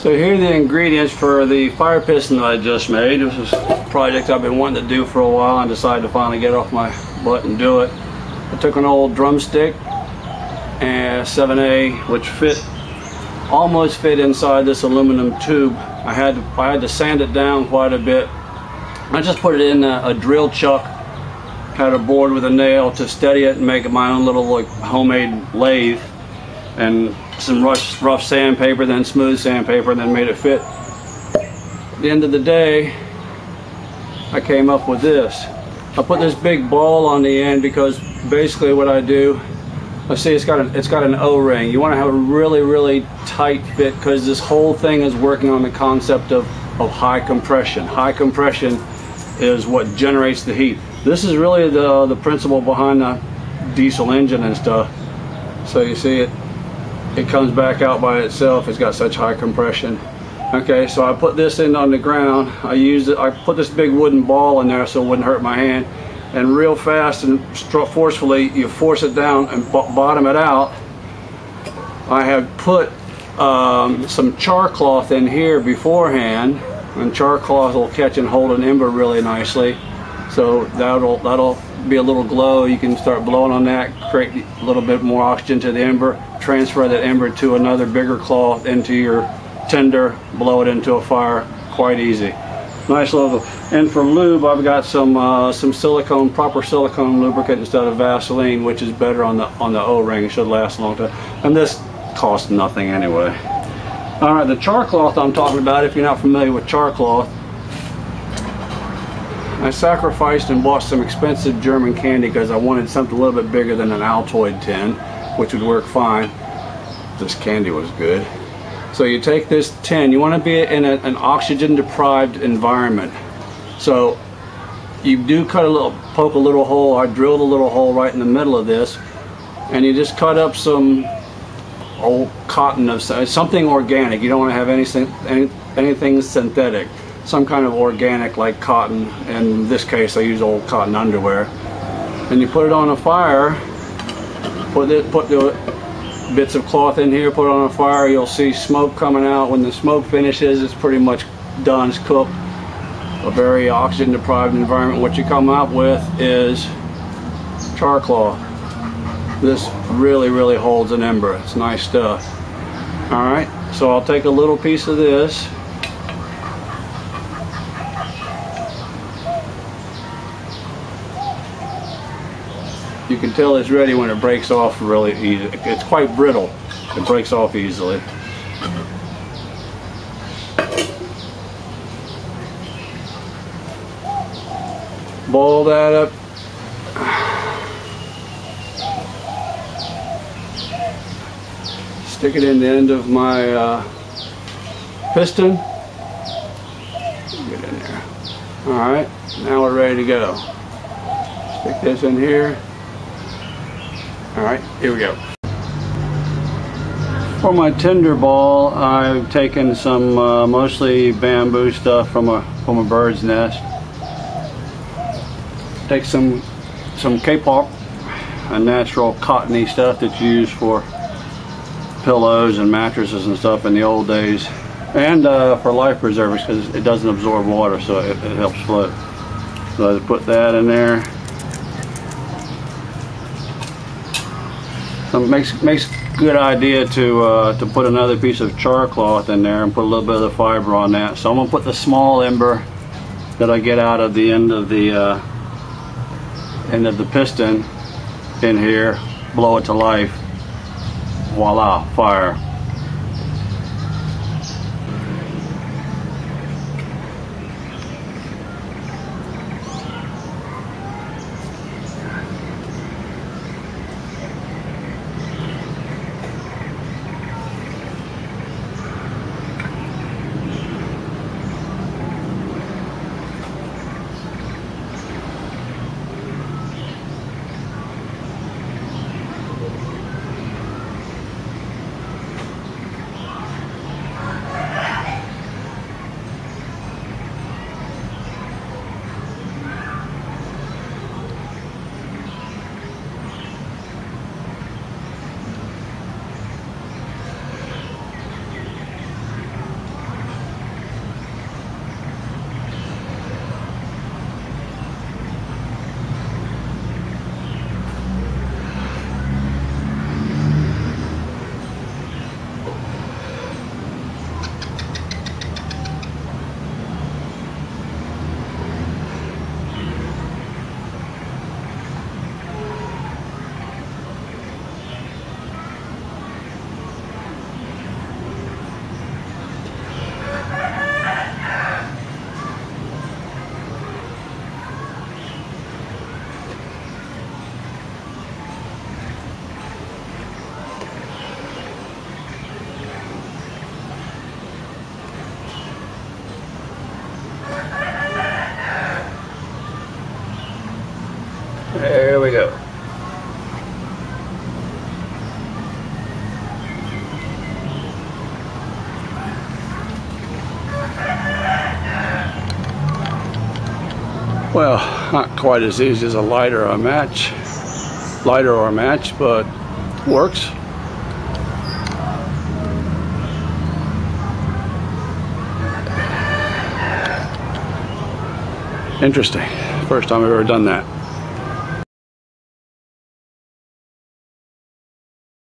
So here are the ingredients for the fire piston that I just made. This is a project I've been wanting to do for a while and decided to finally get off my butt and do it. I took an old drumstick and 7A which fit almost fit inside this aluminum tube. I had to, I had to sand it down quite a bit. I just put it in a, a drill chuck had a board with a nail to steady it and make my own little like homemade lathe and some rough, rough sandpaper, then smooth sandpaper, and then made it fit. At the end of the day, I came up with this. I put this big ball on the end because basically what I do, I see it's got an, it's got an O-ring. You want to have a really, really tight fit because this whole thing is working on the concept of, of high compression. High compression is what generates the heat. This is really the, the principle behind the diesel engine and stuff. So you see it it comes back out by itself. It's got such high compression. Okay, so I put this in on the ground. I used it, I put this big wooden ball in there so it wouldn't hurt my hand. And real fast and forcefully, you force it down and bottom it out. I have put um, some char cloth in here beforehand. And char cloth will catch and hold an ember really nicely. So that'll, that'll be a little glow. You can start blowing on that, create a little bit more oxygen to the ember, transfer that ember to another bigger cloth into your tinder, blow it into a fire, quite easy. Nice little, and for lube I've got some uh, some silicone, proper silicone lubricant instead of Vaseline, which is better on the on the O-ring, should last a long time. And this costs nothing anyway. All right, the char cloth I'm talking about, if you're not familiar with char cloth, I sacrificed and bought some expensive German candy because I wanted something a little bit bigger than an Altoid tin, which would work fine. This candy was good. So you take this tin, you want to be in a, an oxygen deprived environment. So you do cut a little, poke a little hole, I drilled a little hole right in the middle of this, and you just cut up some old cotton of something organic. You don't want to have anything, any, anything synthetic some kind of organic like cotton. In this case, I use old cotton underwear. And you put it on a fire, put, it, put the bits of cloth in here, put it on a fire, you'll see smoke coming out. When the smoke finishes, it's pretty much done, it's cooked. A very oxygen deprived environment. What you come out with is char cloth. This really, really holds an ember. It's nice stuff. All right, so I'll take a little piece of this You can tell it's ready when it breaks off really easy. It's quite brittle. It breaks off easily. Ball that up. Stick it in the end of my uh, piston. Get in there. Alright, now we're ready to go. Stick this in here. All right, here we go. For my tinder ball, I've taken some uh, mostly bamboo stuff from a from a bird's nest. Take some some kapok, a natural cottony stuff that's used for pillows and mattresses and stuff in the old days, and uh, for life preservers because it doesn't absorb water, so it, it helps float. So I put that in there. So makes makes good idea to uh, to put another piece of char cloth in there and put a little bit of the fiber on that. So I'm gonna put the small ember that I get out of the end of the uh, end of the piston in here, blow it to life. Voila, fire. There we go. Well, not quite as easy as a lighter or a match, lighter or a match, but works. Interesting. First time I've ever done that.